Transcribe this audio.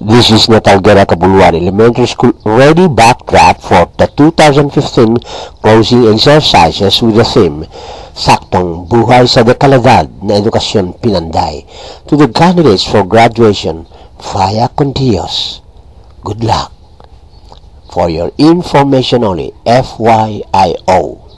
This is Natalgera Kabuluan Elementary School ready backdrop for the 2015 closing exercises with the theme Saktong Buhay sa Dekalidad na Edukasyon Pinanday to the candidates for graduation via Contios. Good luck. For your information only, FYIO.